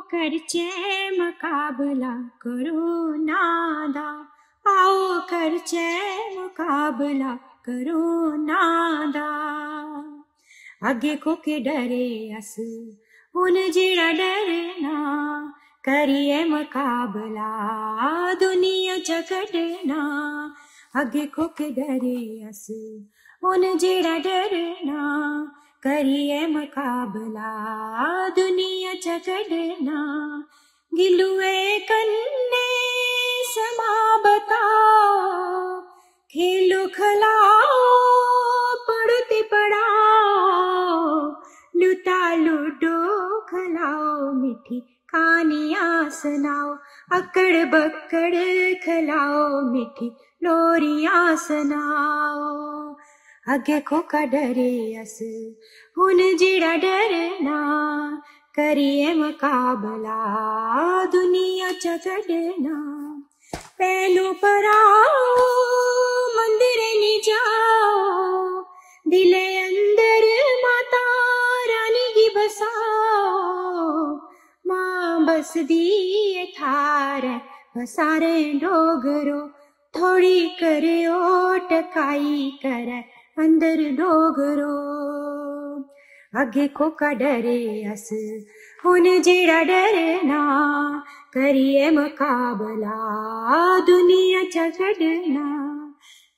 करचे मुकाबला करो नादा। आओ करचे मुकाबला करो नादा। अगे को डरे अस, उन जेड़ा डरना करिए मुकाबला दुनिया चकटना अगे को के डरे अस, उन जेड़ा डरना करिए मुकाबला। दुनिया चकटना गिलुए कन्ने समा बताओ। खेलो खलाओ पढ़ते पढ़ाओ लुटा लूडो खलाओ, मीठी कहानियाँ सुनाओ। अकड़ बकड़ खलाओ, मीठी लोरियाँ सुनाओ। अगे को का डरे अस, हुन जेड़ा डरना करिए मुकाबला। दुनिया च कढना, पहलू पर आओ, मंदिर नी जाओ दिले अंदर माता रानी की बसाओ। माँ बस दी थार बसारे डोगरो, थोड़ी करे ओ टकाई करे। अंदर डोगरो अगे को डरे अस, हुन जेड़ा डरना करिए मुकाबला, दुनिया छड़ना।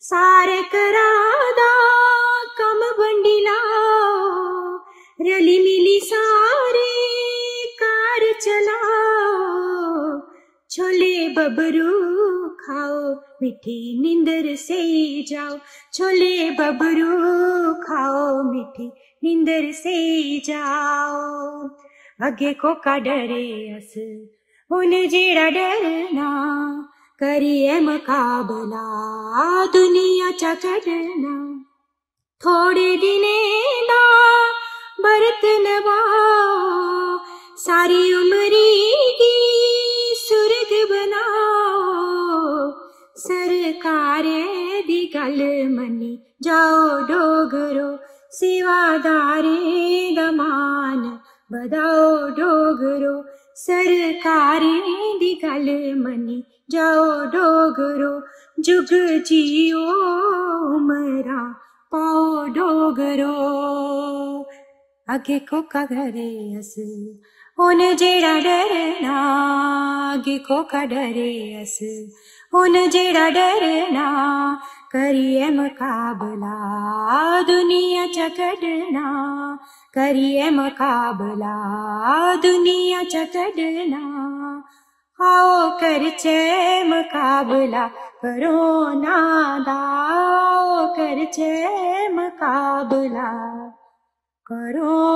सारे करादा कम बंडी लाओ, रली मिली सारे कार चलाओ, छोले बबरू खाओ, मीठी नींदर से जाओ। छोले बबरू खाओ, मीठी नींदर से जाओ। अगे को का डरे अस हुन जेड़ा डरना। करिए मुकाबला, दुनिया चा कढना थोड़े दिने दा बरत नवाओ सारी उमरी सरकारे गल मनी जाओ डोगरो सेवादारे दमान। बदाओ डोगरो सरकारे दी गल मनी जाओ डोगरो जुग जियो उमरा। पाओ डोगरो। अगे को का घरे अस, उन जेड़ा डरना को का डरे अस, उन जेड़ा डरना करिए मुकाबला। दुनिया च कढना करिए मुकाबला। दुनिया च कढना, आओ करचे मुकाबला। करो नादाओ करचे मुकाबला। करो